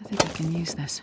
I think I can use this.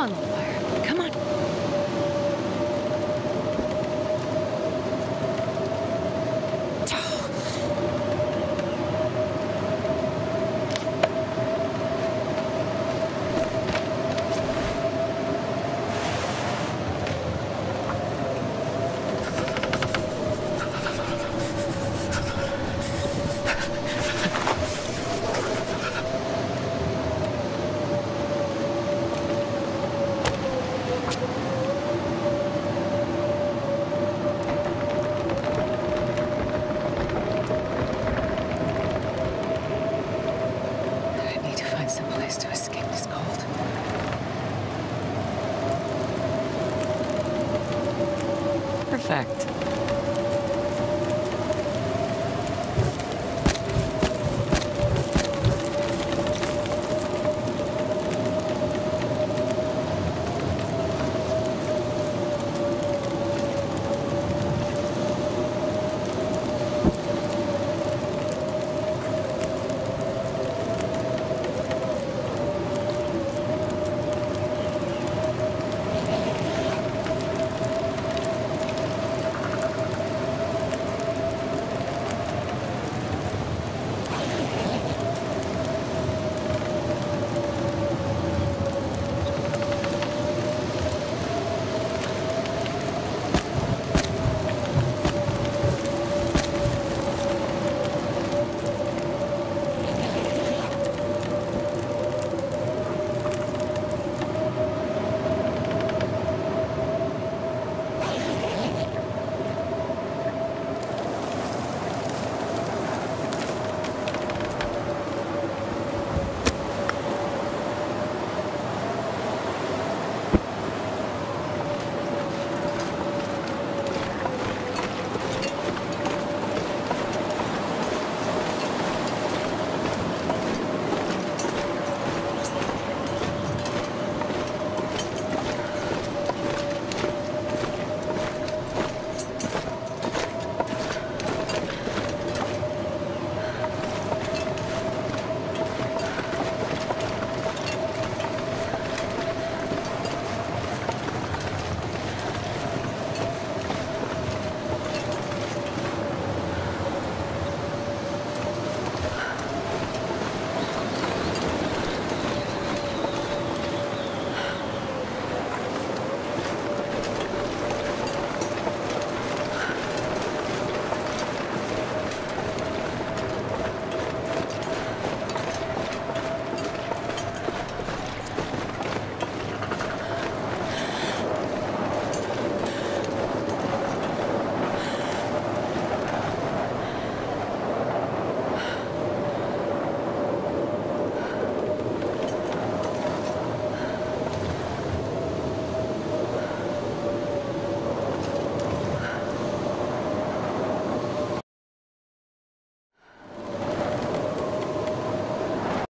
Come on, Perfect.